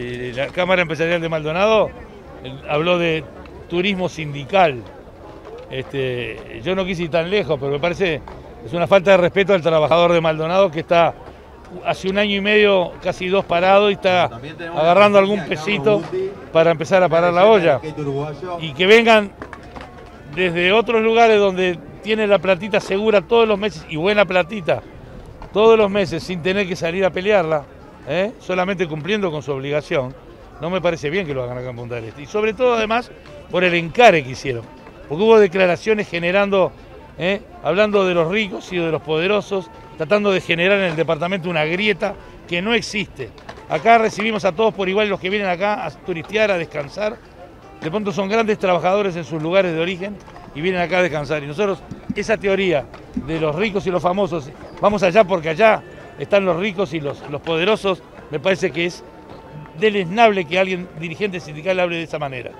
Eh, La Cámara Empresarial de Maldonado habló de turismo sindical. Este, yo no quise ir tan lejos, pero me parece es una falta de respeto al trabajador de Maldonado que está hace un año y medio, casi dos parado y está agarrando algún pesito para empezar a parar la olla. Y que vengan desde otros lugares donde tiene la platita segura todos los meses y buena platita todos los meses sin tener que salir a pelearla, ¿eh? solamente cumpliendo con su obligación, no me parece bien que lo hagan acá en Punta del Este. Y sobre todo además por el encare que hicieron, porque hubo declaraciones generando, ¿eh? hablando de los ricos y de los poderosos, tratando de generar en el departamento una grieta que no existe. Acá recibimos a todos por igual los que vienen acá a turistear, a descansar. De pronto son grandes trabajadores en sus lugares de origen y vienen acá a descansar. Y nosotros, esa teoría de los ricos y los famosos, vamos allá porque allá están los ricos y los, poderosos, me parece que es deleznable que alguien dirigente sindical hable de esa manera.